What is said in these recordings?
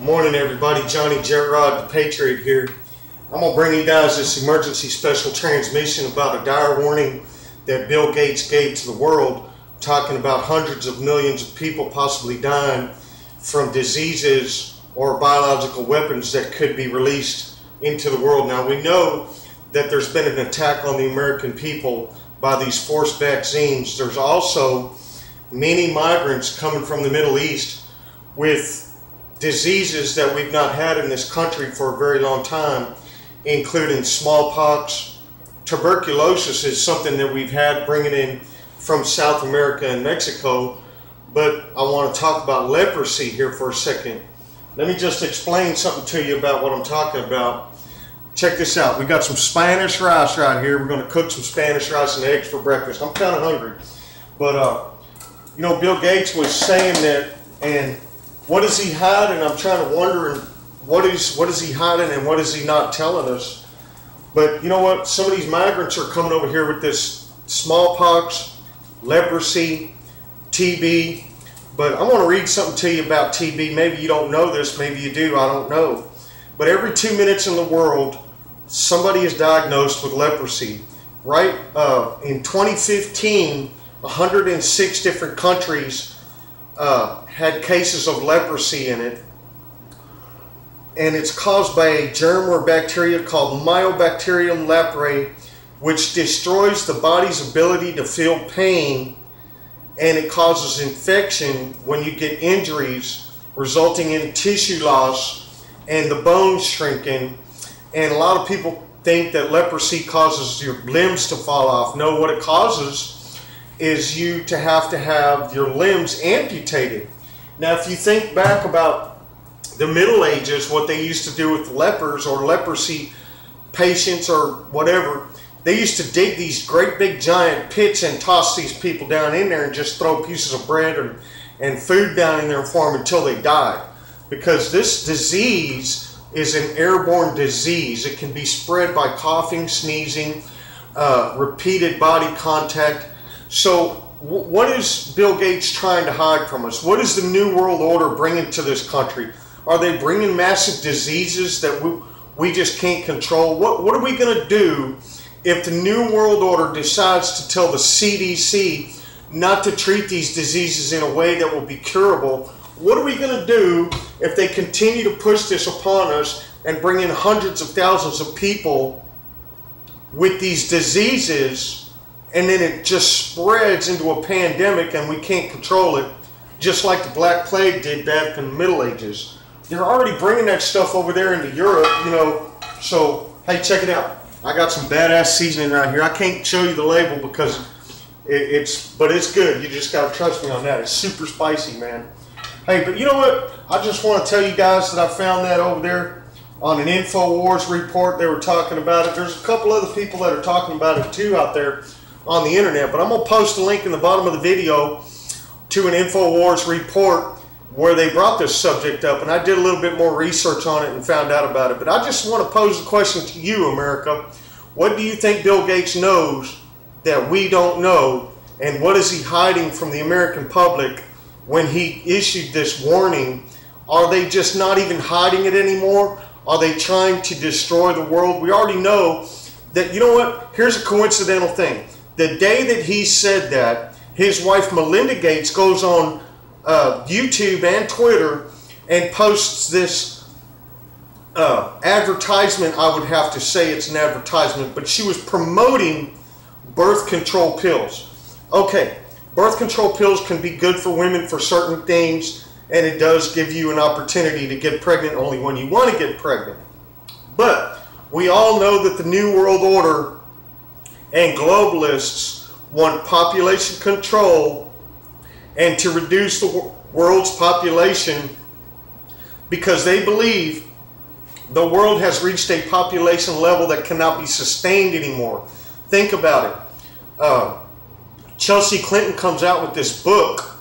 Morning, everybody. Johnny Jetrod, the Patriot here. I'm going to bring you guys this emergency special transmission about a dire warning that Bill Gates gave to the world, talking about hundreds of millions of people possibly dying from diseases or biological weapons that could be released into the world. Now, we know that there's been an attack on the American people by these forced vaccines. There's also many migrants coming from the Middle East with diseases that we've not had in this country for a very long time, including smallpox. Tuberculosis is something that we've had bringing in from South America and Mexico, but I want to talk about leprosy here for a second. Let me just explain something to you about what I'm talking about. Check this out. We got some Spanish rice right here. We're going to cook some Spanish rice and eggs for breakfast. I'm kind of hungry. But, uh, you know, Bill Gates was saying that, and what is he hiding? I'm trying to wonder what is what is he hiding and what is he not telling us? But you know what? Some of these migrants are coming over here with this smallpox, leprosy, TB. But I want to read something to you about TB. Maybe you don't know this, maybe you do, I don't know. But every two minutes in the world, somebody is diagnosed with leprosy. Right uh, in 2015, 106 different countries uh, had cases of leprosy in it. And it's caused by a germ or bacteria called Mycobacterium leprae, which destroys the body's ability to feel pain and it causes infection when you get injuries, resulting in tissue loss and the bones shrinking. And a lot of people think that leprosy causes your limbs to fall off. No, what it causes is you to have to have your limbs amputated. Now, if you think back about the Middle Ages, what they used to do with lepers or leprosy patients or whatever, they used to dig these great big giant pits and toss these people down in there and just throw pieces of bread and, and food down in there for them until they died. Because this disease is an airborne disease. It can be spread by coughing, sneezing, uh, repeated body contact. So what is Bill Gates trying to hide from us? What is the New World Order bringing to this country? Are they bringing massive diseases that we, we just can't control? What, what are we going to do if the New World Order decides to tell the CDC not to treat these diseases in a way that will be curable? What are we going to do if they continue to push this upon us and bring in hundreds of thousands of people with these diseases? And then it just spreads into a pandemic and we can't control it, just like the Black Plague did back in the Middle Ages. They're already bringing that stuff over there into Europe, you know. So, hey, check it out. I got some badass seasoning right here. I can't show you the label because it, it's, but it's good. You just got to trust me on that. It's super spicy, man. Hey, but you know what? I just want to tell you guys that I found that over there on an InfoWars report. They were talking about it. There's a couple other people that are talking about it too out there on the internet. But I'm going to post a link in the bottom of the video to an InfoWars report where they brought this subject up. And I did a little bit more research on it and found out about it. But I just want to pose a question to you, America. What do you think Bill Gates knows that we don't know? And what is he hiding from the American public when he issued this warning? Are they just not even hiding it anymore? Are they trying to destroy the world? We already know that, you know what? Here's a coincidental thing the day that he said that, his wife Melinda Gates goes on uh, YouTube and Twitter and posts this uh, advertisement. I would have to say it's an advertisement, but she was promoting birth control pills. Okay, birth control pills can be good for women for certain things, and it does give you an opportunity to get pregnant only when you want to get pregnant. But we all know that the New World Order and globalists want population control and to reduce the world's population because they believe the world has reached a population level that cannot be sustained anymore. Think about it. Uh, Chelsea Clinton comes out with this book,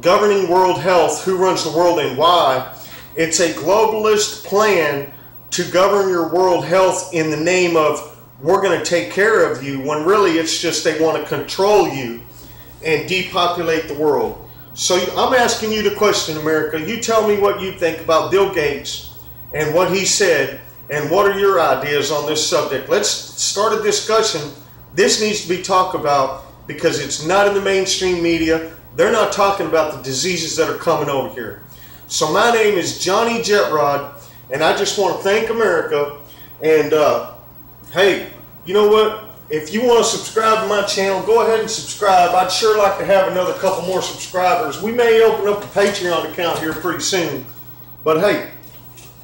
Governing World Health Who Runs the World and Why. It's a globalist plan to govern your world health in the name of we're going to take care of you when really it's just they want to control you and depopulate the world. So I'm asking you the question, America. You tell me what you think about Bill Gates and what he said, and what are your ideas on this subject. Let's start a discussion. This needs to be talked about because it's not in the mainstream media. They're not talking about the diseases that are coming over here. So my name is Johnny Jetrod, and I just want to thank America. And uh, hey, you know what? If you want to subscribe to my channel, go ahead and subscribe. I'd sure like to have another couple more subscribers. We may open up a Patreon account here pretty soon. But hey,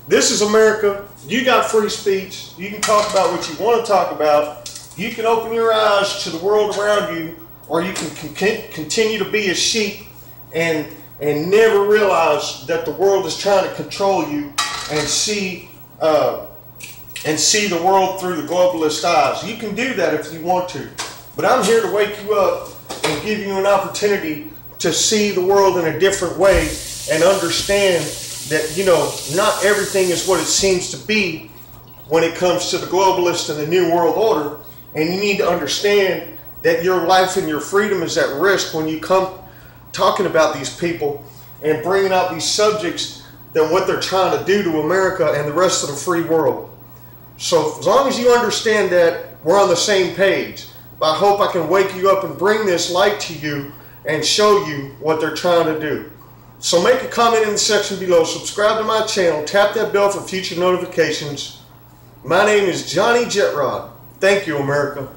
this is America. You got free speech. You can talk about what you want to talk about. You can open your eyes to the world around you, or you can con- continue to be a sheep and and never realize that the world is trying to control you and see uh, and see the world through the globalist eyes. You can do that if you want to. But I'm here to wake you up and give you an opportunity to see the world in a different way and understand that, you know, not everything is what it seems to be when it comes to the globalist and the new world order. And you need to understand that your life and your freedom is at risk when you come talking about these people and bringing out these subjects than what they're trying to do to America and the rest of the free world. So as long as you understand that, we're on the same page. I hope I can wake you up and bring this light to you and show you what they're trying to do. So make a comment in the section below, subscribe to my channel, tap that bell for future notifications. My name is Johnny Jetrod. Thank you, America.